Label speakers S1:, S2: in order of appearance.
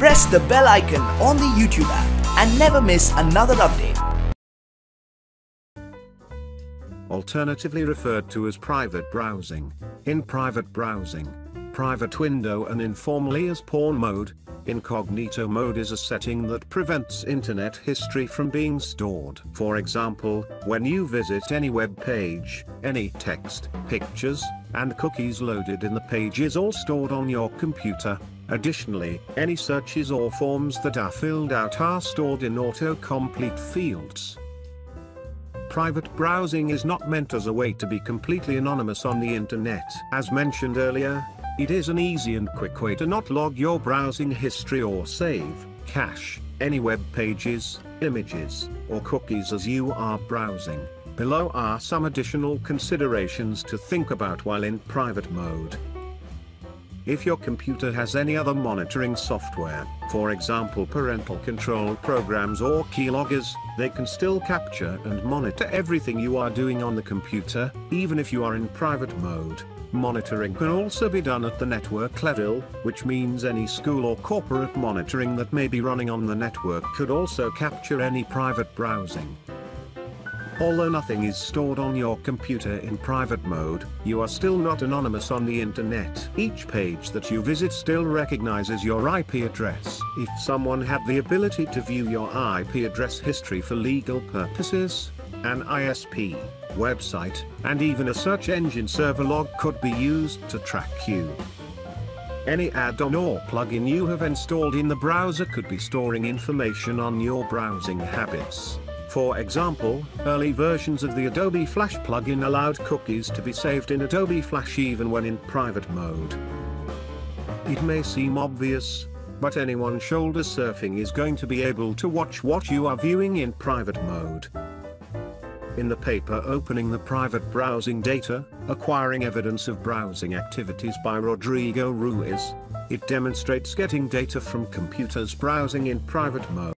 S1: press the bell icon on the YouTube app and never miss another update.
S2: alternatively referred to as private browsing. InPrivate browsing, private window and informally as porn mode, incognito mode is a setting that prevents internet history from being stored. For example, when you visit any web page, any text, pictures, and cookies loaded in the page is all stored on your computer. Additionally, any searches or forms that are filled out are stored in autocomplete fields. Private browsing is not meant as a way to be completely anonymous on the internet. As mentioned earlier, it is an easy and quick way to not log your browsing history or save, cache, any web pages, images, or cookies as you are browsing. Below are some additional considerations to think about while in private mode. If your computer has any other monitoring software, for example parental control programs or keyloggers, they can still capture and monitor everything you are doing on the computer, even if you are in private mode. Monitoring can also be done at the network level, which means any school or corporate monitoring that may be running on the network could also capture any private browsing. Although nothing is stored on your computer in private mode, you are still not anonymous on the internet. Each page that you visit still recognizes your IP address. If someone had the ability to view your IP address history for legal purposes, an ISP, website, and even a search engine server log could be used to track you. Any add-on or plugin you have installed in the browser could be storing information on your browsing habits. For example, early versions of the Adobe Flash plugin allowed cookies to be saved in Adobe Flash even when in private mode. It may seem obvious, but anyone shoulder surfing is going to be able to watch what you are viewing in private mode. In the paper Opening the Private Browsing Data, Acquiring Evidence of Browsing Activities by Rodrigo Ruiz, it demonstrates getting data from computers browsing in private mode.